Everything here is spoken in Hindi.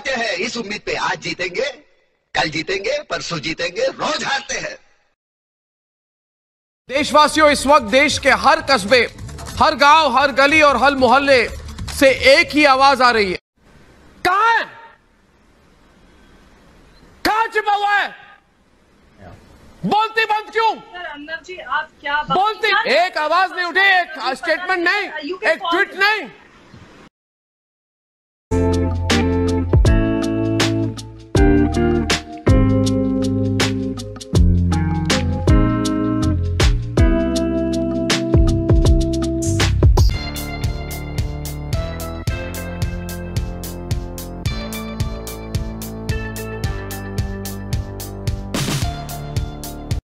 जाते हैं इस उम्मीद पे। आज जीतेंगे कल जीतेंगे परसों जीतेंगे रोज हारते हैं। देशवासियों इस वक्त देश के हर कस्बे हर गाँव हर गली और हर मोहल्ले से एक ही आवाज़ आ रही है। कहा है? छिपा हुआ है? बोलती बंद क्यों? अंदर जी आप क्या बोलती एक आवाज़ नहीं उठी एक स्टेटमेंट नहीं एक ट्वीट नहीं।